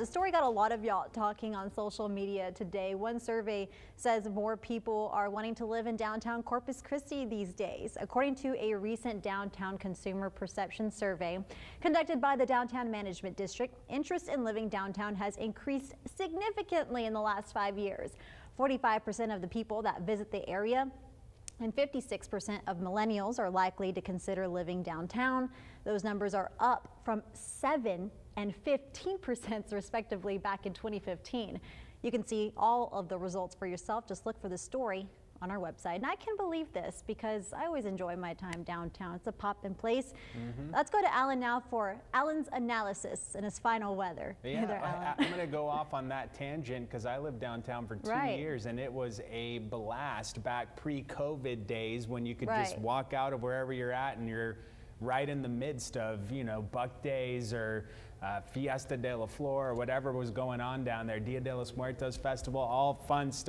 The story got a lot of y'all talking on social media today. One survey says more people are wanting to live in downtown Corpus Christi these days, according to a recent downtown consumer perception survey conducted by the Downtown Management District. Interest in living downtown has increased significantly in the last five years. 45% of the people that visit the area and 56% of millennials are likely to consider living downtown. Those numbers are up from 7 and 15% respectively back in 2015. You can see all of the results for yourself. Just look for the story on our website. And I can believe this because I always enjoy my time downtown. It's a pop in place. Mm -hmm. Let's go to Alan now for Alan's analysis and his final weather. Yeah, there, I, am going to go off on that tangent because I lived downtown for two right. years and it was a blast back pre-COVID days when you could right. just walk out of wherever you're at and you're right in the midst of, you know, Buc Days or uh, Fiesta de la Flor or whatever was going on down there, Dia de los Muertos Festival, all fun stuff.